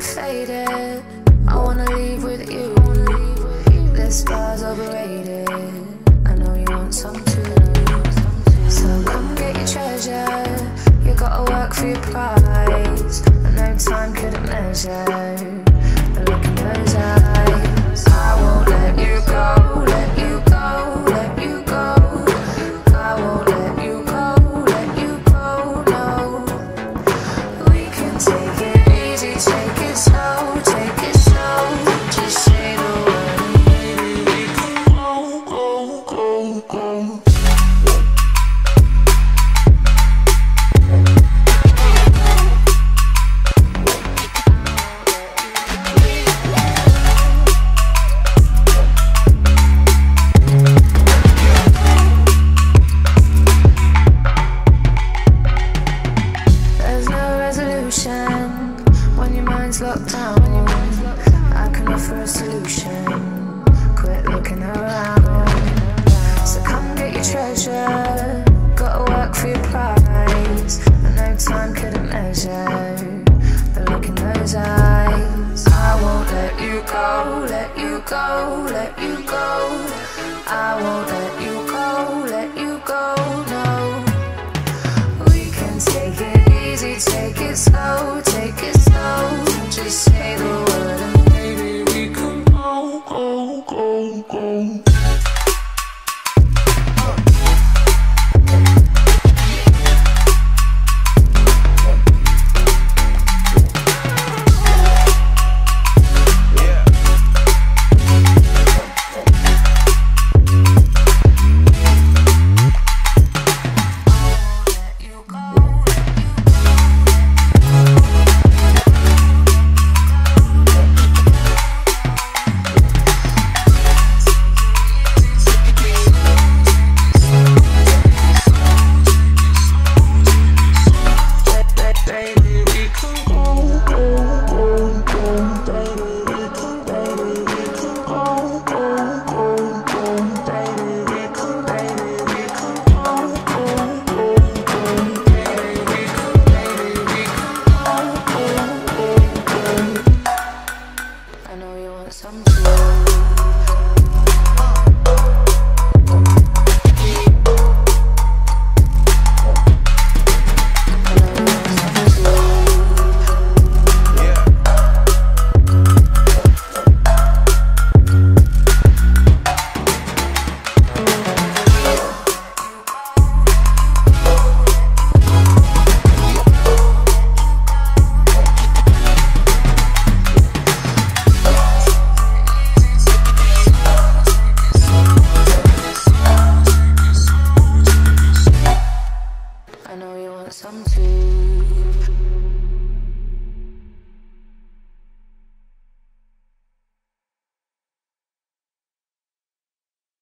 faded. I wanna leave with go, let you go. I won't